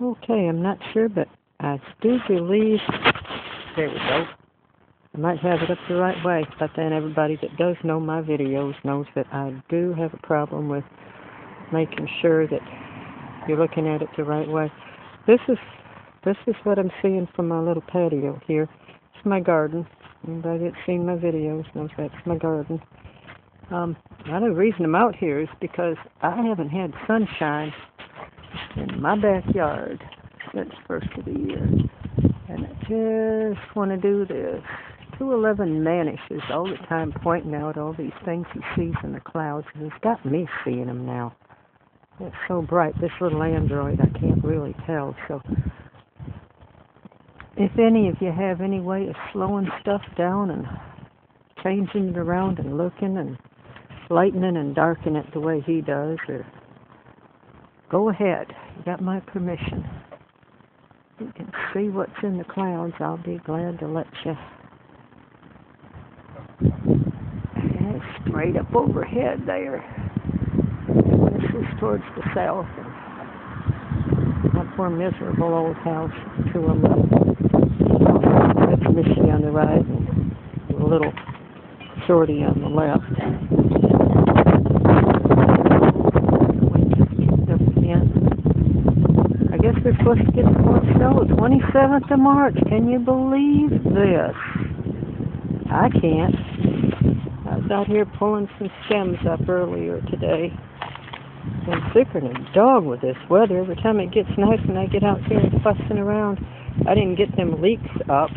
Okay, I'm not sure, but I do believe. There we go. I might have it up the right way, but then everybody that does know my videos knows that I do have a problem with making sure that you're looking at it the right way. This is this is what I'm seeing from my little patio here. It's my garden. Anybody that's seen my videos knows that's my garden. Um, another reason I'm out here is because I haven't had sunshine in my backyard since first of the year. And I just want to do this. 211 vanishes all the time pointing out all these things he sees in the clouds, and he's got me seeing them now. It's so bright, this little android, I can't really tell. So, if any of you have any way of slowing stuff down and changing it around and looking and lightening and darkening it the way he does, or go ahead, you got my permission. You can see what's in the clouds. I'll be glad to let you. And straight up overhead there. This is towards the south. My poor miserable old house, 211. That's Missy on the right and a little shorty on the left. Guess we're supposed to get some more snow. 27th of March. Can you believe this? I can't. I was out here pulling some stems up earlier today. I'm sicker than a dog with this weather. Every time it gets nice and I get out here fussing around, I didn't get them leeks up.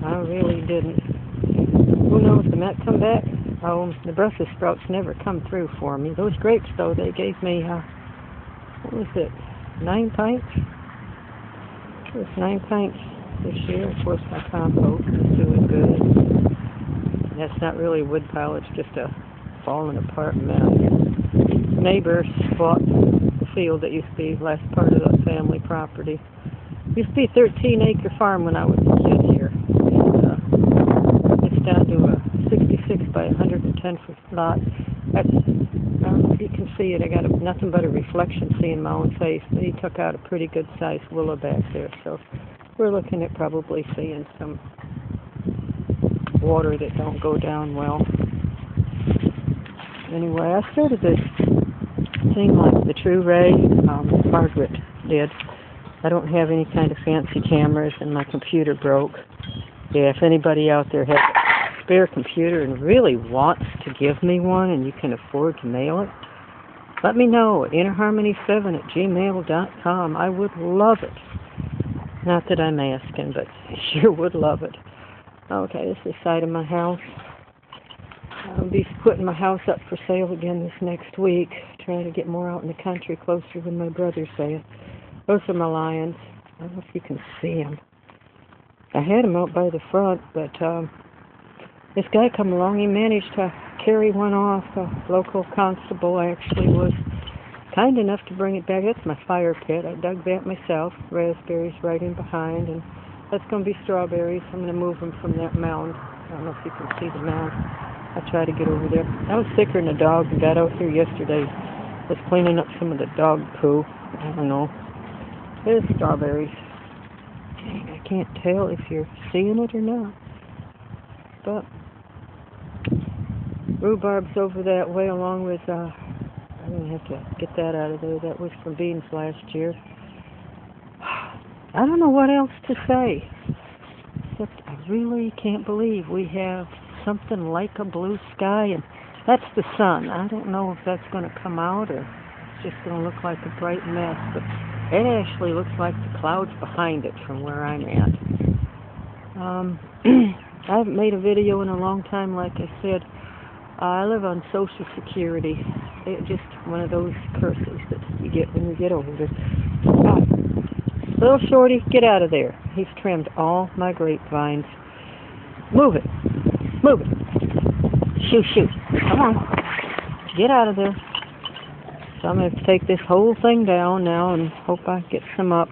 I really didn't. Who knows? They might come back. Oh, the Brussels sprouts never come through for me. Those grapes, though, they gave me, uh, what was it, nine pints? It was nine pints this year. Of course, my compost is doing good. That's not really a wood pile, it's just a falling apart mess. Neighbors bought the field that used to be last part of the family property. Used to be a 13 acre farm when I was a kid here. And, uh, it's down to a 66 by 110 foot lot. That's, know you can see it. I got a, nothing but a reflection seeing my own face. He took out a pretty good sized willow back there. So we're looking at probably seeing some water that don't go down well. Anyway, I started this thing like the True Ray. Um, Margaret did. I don't have any kind of fancy cameras, and my computer broke. Yeah, if anybody out there has spare computer and really wants to give me one, and you can afford to mail it, let me know at innerharmony7 at gmail.com. I would love it. Not that I'm asking, but sure would love it. Okay, this is the side of my house. I'll be putting my house up for sale again this next week. Trying to get more out in the country, closer than my brother's saying. Those are my lions. I don't know if you can see them. I had them out by the front, but um, this guy come along. He managed to carry one off. A local constable actually was kind enough to bring it back. That's my fire pit. I dug that myself. Raspberries right in behind, and that's going to be strawberries. I'm going to move them from that mound. I don't know if you can see the mound. I try to get over there. I was sicker than a dog and got out here yesterday. Was cleaning up some of the dog poo. I don't know. There's strawberries. Dang, I can't tell if you're seeing it or not. But rhubarb's over that way along with uh I'm gonna have to get that out of there. That was from beans last year. I don't know what else to say. Except I really can't believe we have something like a blue sky and that's the sun. I don't know if that's going to come out or it's just going to look like a bright mess, but it actually looks like the clouds behind it from where I'm at. Um, I haven't made a video in a long time, like I said. I live on Social Security. It's just one of those curses that you get when you get older. Ah, little shorty, get out of there. He's trimmed all my grapevines. Move it. Move it. Shoot, shoot. Come on. Get out of there. So I'm going to take this whole thing down now and hope I get some up.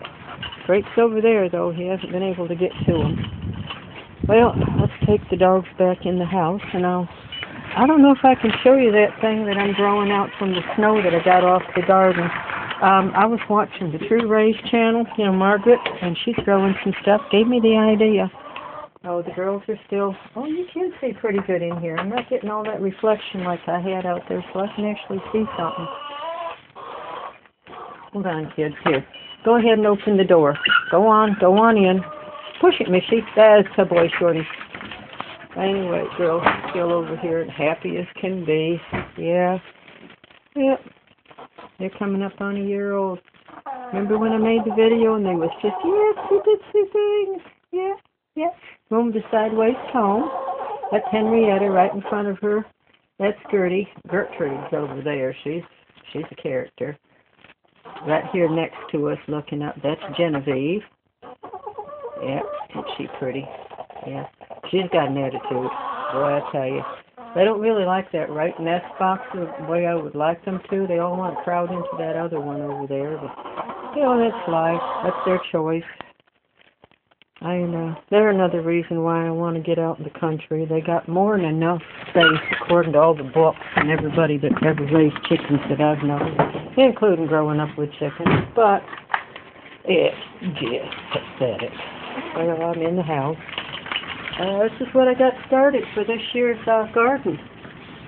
Drake's over there, though. He hasn't been able to get to them. Well, let's take the dogs back in the house, and I'll... I don't know if I can show you that thing that I'm growing out from the snow that I got off the garden. Um, I was watching the True Rays channel, you know, Margaret, and she's throwing some stuff. Gave me the idea. Oh, the girls are still. Oh, you can see pretty good in here. I'm not getting all that reflection like I had out there, so I can actually see something. Hold on, kids. Here, go ahead and open the door. Go on, go on in. Push it, Missy. That's a boy, Shorty. Anyway, girls still over here and happy as can be. Yeah. Yep. They're coming up on a year old. Remember when I made the video and they was just, yes, we did see things. Yeah, yeah. Room the sideways home. That's Henrietta right in front of her. That's Gertie. Gertrude's over there. She's she's a character. Right here next to us, looking up, that's Genevieve. Yeah, isn't she pretty? Yeah. She's got an attitude. Boy, I tell you. They don't really like that right nest box the way I would like them to. They all want to crowd into that other one over there. But, you know, that's life. That's their choice. I know. They're another reason why I want to get out in the country. They got more than enough space, according to all the books and everybody that ever raised chickens that I've known, including growing up with chickens. But it's just pathetic. Well, I'm in the house. Uh, this is what I got started for this year's uh, garden.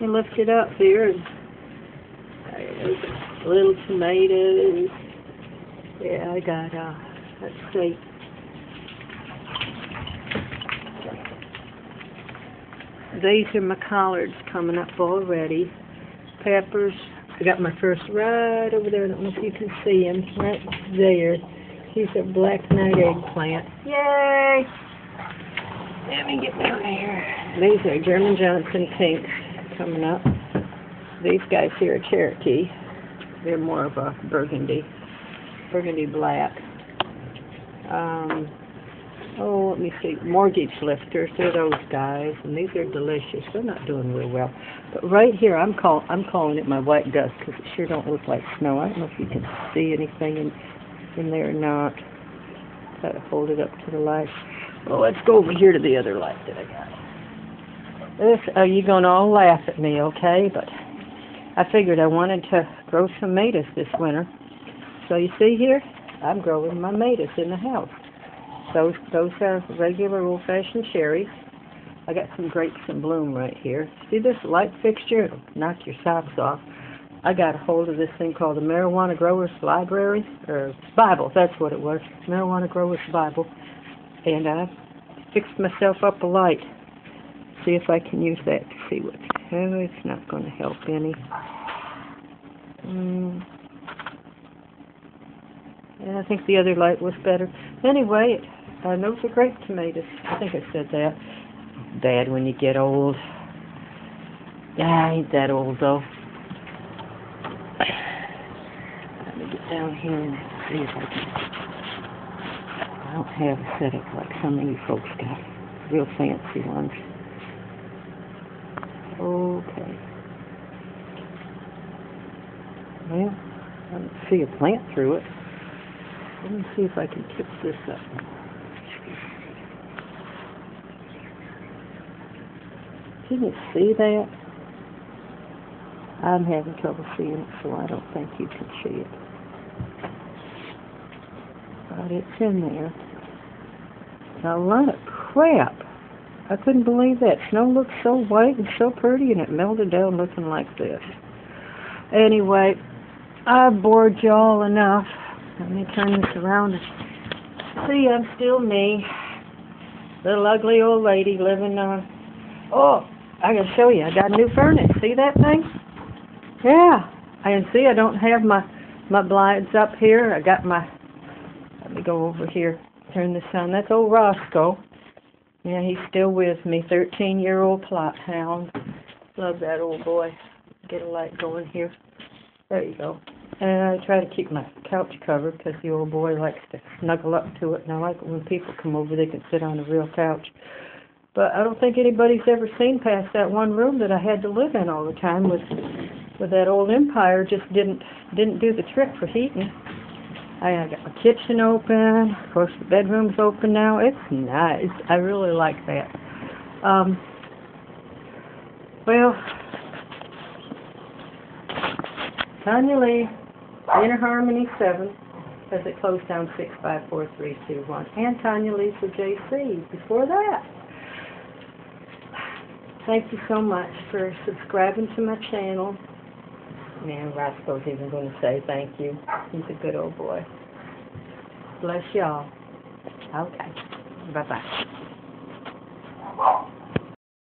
I lifted up here and uh, little tomatoes. Yeah, I got, uh, let's see. These are my collards coming up already. Peppers. I got my first right over there. I don't know if you can see them. Right there. He's a black night eggplant. Yay! Let me get down here. These are German Johnson pinks coming up. These guys here are Cherokee. They're more of a burgundy, burgundy black. Um, oh, let me see. Mortgage lifters. They're those guys, and these are delicious. They're not doing real well. But right here, I'm call I'm calling it my white dust because it sure don't look like snow. I don't know if you can see anything in in there or not. Try to hold it up to the light. Well, let's go over here to the other light that I got. This, uh, you're going to all laugh at me, okay? But I figured I wanted to grow some tomatoes this winter. So you see here, I'm growing my tomatoes in the house. Those, those are regular old-fashioned cherries. I got some grapes in bloom right here. See this light fixture? It'll knock your socks off. I got a hold of this thing called the Marijuana Growers Library, or Bible, that's what it was. Marijuana Growers Bible and I fixed myself up a light. See if I can use that to see what's. Oh, it's not going to help any. Mm. I think the other light was better. Anyway, it, uh, those are grape tomatoes. I think I said that. Bad when you get old. Yeah, I ain't that old though. Let me get down here and see if I can. I don't have a setup like some of you folks got. Real fancy ones. Okay. Well, I don't see a plant through it. Let me see if I can tip this up. Can you see that? I'm having trouble seeing it, so I don't think you can see it but it's in there. A lot of crap. I couldn't believe that. Snow looked so white and so pretty, and it melted down looking like this. Anyway, I bored y'all enough. Let me turn this around. See, I'm still me. Little ugly old lady living on. Oh, I can show you. I got a new furnace. See that thing? Yeah. I can see I don't have my my blinds up here. I got my let me go over here, turn this on. That's old Roscoe. Yeah, he's still with me. 13-year-old Plott hound. Love that old boy. Get a light going here. There you go. And I try to keep my couch covered because the old boy likes to snuggle up to it. And I like it when people come over, they can sit on a real couch. But I don't think anybody's ever seen past that one room that I had to live in all the time with with that old empire just didn't didn't do the trick for heating. I got my kitchen open. Of course, the bedroom's open now. It's nice. I really like that. Um, well, Tonya Lee, Inner Harmony 7, as it closed down 654321. And Tonya Lisa JC before that. Thank you so much for subscribing to my channel. Man, Roscoe's even going to say thank you. He's a good old boy. Bless y'all. Okay. Bye-bye.